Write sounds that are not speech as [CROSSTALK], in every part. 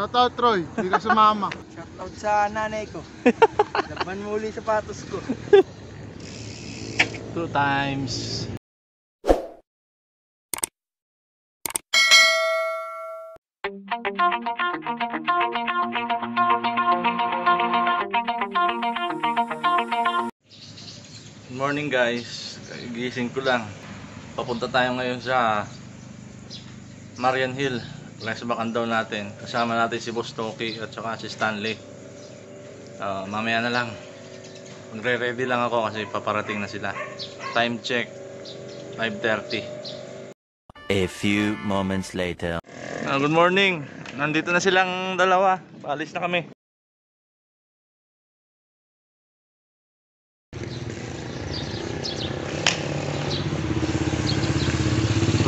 Shoutout Troy, hindi ka sumama. Shoutout sa nanay ko. [LAUGHS] Laban mo uli sapatos ko. Two times. Good morning guys. Gising ko lang. Papunta tayo ngayon sa Marian Hill. Rest bakan daw natin. Kasama natin si Boss Toki at saka si Stanley. Ah, mamaya na lang. Magre-ready lang ako kasi paparating na sila. Time check 5:30. A few moments later. Ah, good morning. Nandito na silang dalawa. Paalis na kami.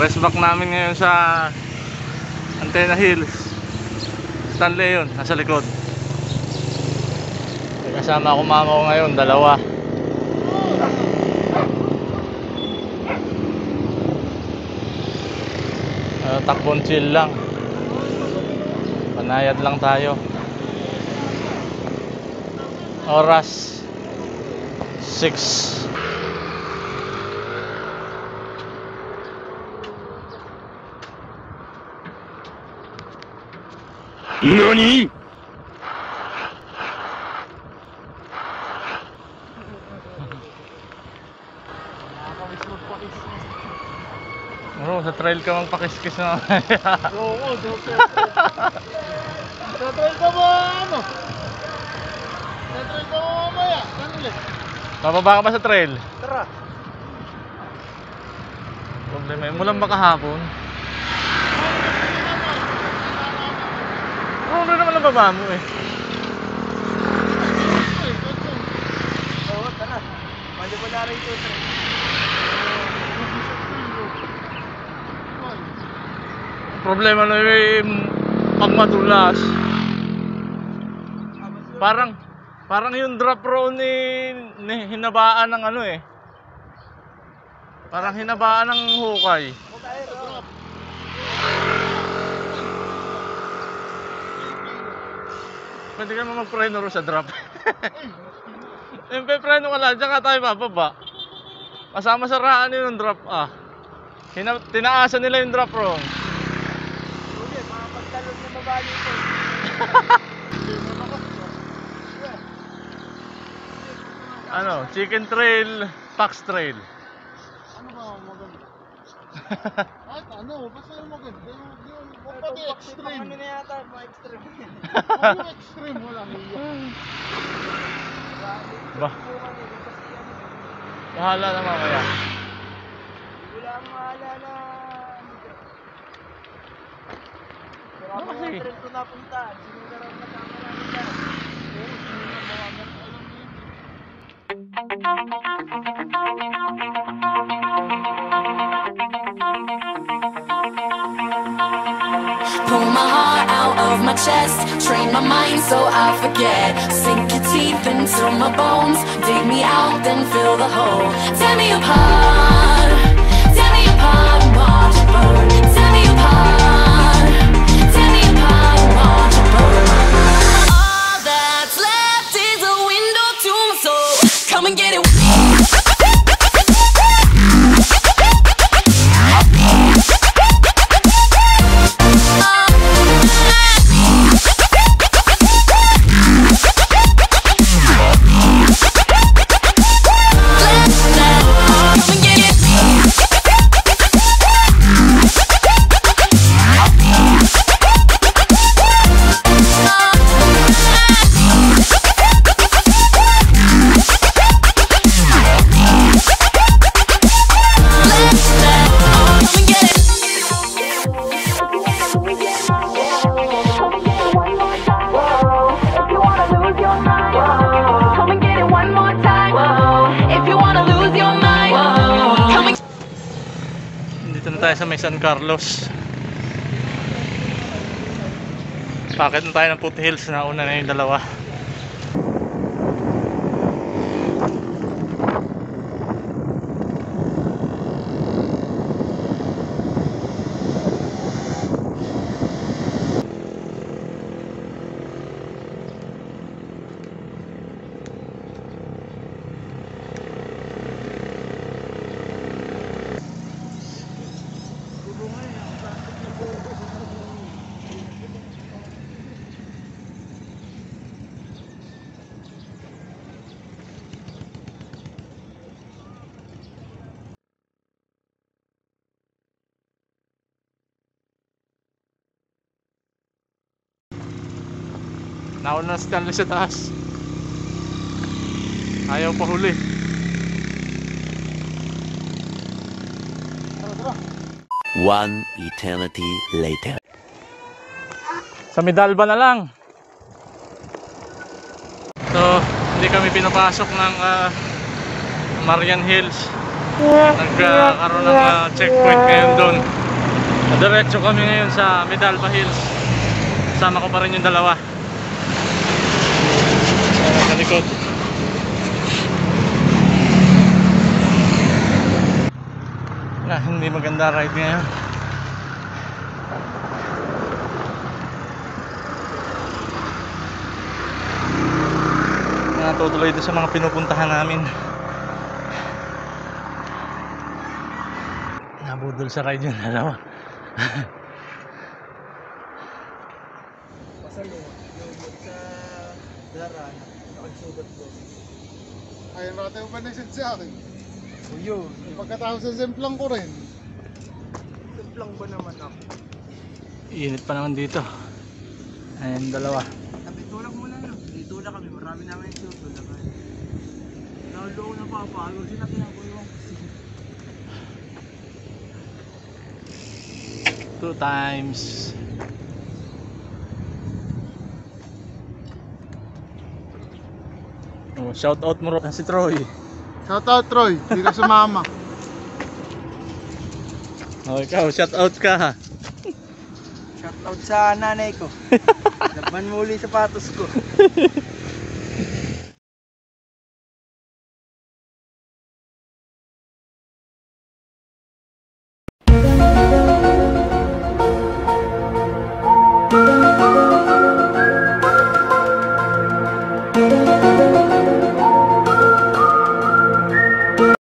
Rest back namin ngayon sa Antenna Hills. Stanley yun, nasa likod. Kasama ako mama ko ngayon, dalawa. Uh, takbon chill lang. Panayad lang tayo. Oras 6. NANI?! Bro, sa trail ka magpakiskis na. Oo, dope. Tatrail ka ba ano? Tatrail ka ba mamaya? Kanili. Mababa ka ba sa trail? Tara. Problema yun. Mulang makahapon. Oo, oh, naman baba mo eh. Oo, tara. Mali mo na rin ito. Problema na yung pag. Parang parang yung drop row ni, ni hinabaan ng ano eh. Parang hinabaan ng hukay. Pwede ka naman magpreno ro sa drop. [LAUGHS] Yung pepreno ka lang, dyan ka tayo bababa. Kasama sa raan yun yung drop ah. Hina, tinaasan nila yung drop row. Uli, mga pagtalon na mabali ito. [LAUGHS] Ano, chicken trail, fox trail. Ano ba maganda? [LAUGHS] At ano, basta yung maganda. Yung, pag extreme. Ano na yata, mga extreme. [LAUGHS] Yung extreme, wala hiya. Ba, bahala na mamaya. Wala mahala na... Pero Ano ako yung trail ko napuntaan. Sino na namin dyan? Oo, sino na baka alam mo yun. Pull my heart out of my chest, train my mind so I forget. Sink your teeth into my bones, dig me out, then fill the hole. Tear me apart, tear me apart and watch it burn. Tear me apart, tayo sa may San Carlos. Pakit na tayo ng foothills na una na yung dalawa. nauna na si Stanley sa taas. Ayaw pa huli. One eternity later. Sa Medalba na lang. So, hindi kami pinapasok ng ah, Marian Hills. Nagkaroon ng ah, checkpoint ngayon doon. Diretso kami ngayon sa Medalba Hills. Sama ko pa rin yung dalawa. Sa likod. Na, hindi maganda ride ngayon. Natutuloy doon sa mga pinupuntahan namin. Nabudol sa ride yung dalawa. Pasal mo, yung sa daran, nakagsugat ko. Rata yung panisend sa akin. O yun, Pagkatapos sa zemplang ko rin. lang ba naman ako? Init pa naman dito. Ayan, dalawa. Nabitulak mo na na kami, marami naman yung tutulak. Naulo ko na papalo, ko yung Two times. Oh, shout out mo si Troy. Shout out Troy, hindi ka sumama. Oh, ikaw, shout out ka ha. Shoutout sa nanay ko. [LAUGHS] Laban mo uli sapatos ko. [LAUGHS]